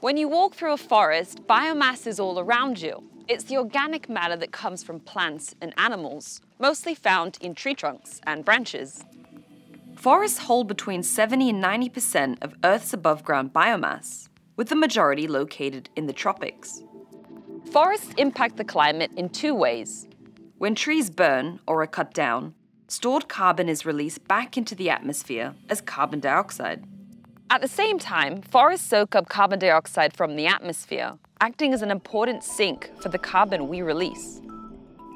When you walk through a forest, biomass is all around you. It's the organic matter that comes from plants and animals, mostly found in tree trunks and branches. Forests hold between 70 and 90% of Earth's above ground biomass, with the majority located in the tropics. Forests impact the climate in two ways. When trees burn or are cut down, stored carbon is released back into the atmosphere as carbon dioxide. At the same time, forests soak up carbon dioxide from the atmosphere, acting as an important sink for the carbon we release.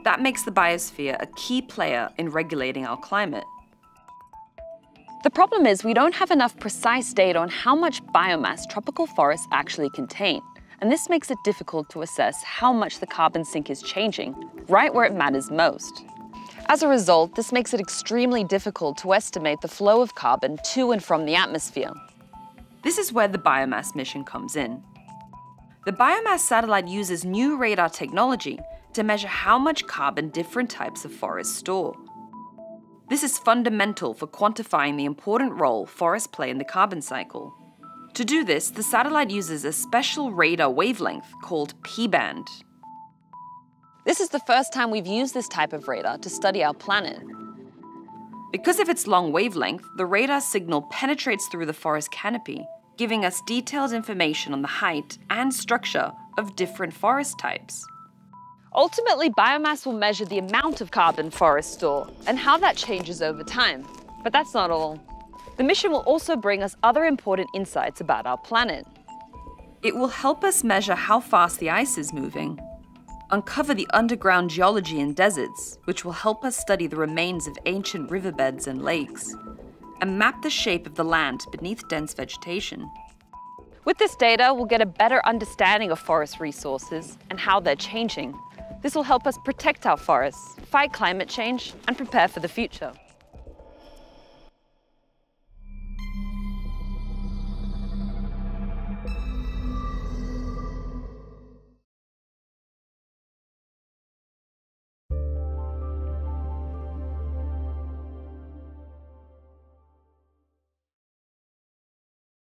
That makes the biosphere a key player in regulating our climate. The problem is we don't have enough precise data on how much biomass tropical forests actually contain, and this makes it difficult to assess how much the carbon sink is changing, right where it matters most. As a result, this makes it extremely difficult to estimate the flow of carbon to and from the atmosphere. This is where the biomass mission comes in. The biomass satellite uses new radar technology to measure how much carbon different types of forests store. This is fundamental for quantifying the important role forests play in the carbon cycle. To do this, the satellite uses a special radar wavelength called P-band. This is the first time we've used this type of radar to study our planet. Because of its long wavelength, the radar signal penetrates through the forest canopy, giving us detailed information on the height and structure of different forest types. Ultimately, biomass will measure the amount of carbon forests store and how that changes over time. But that's not all. The mission will also bring us other important insights about our planet. It will help us measure how fast the ice is moving uncover the underground geology in deserts, which will help us study the remains of ancient riverbeds and lakes, and map the shape of the land beneath dense vegetation. With this data, we'll get a better understanding of forest resources and how they're changing. This will help us protect our forests, fight climate change, and prepare for the future.